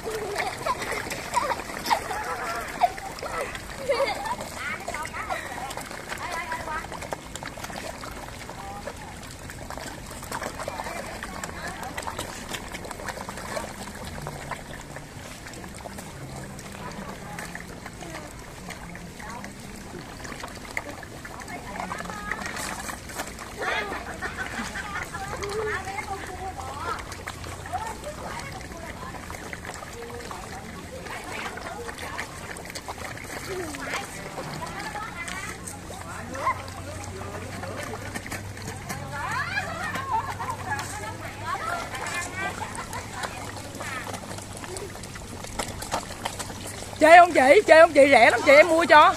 ハハハハ! chơi không chị chơi không chị rẻ lắm chị em mua cho.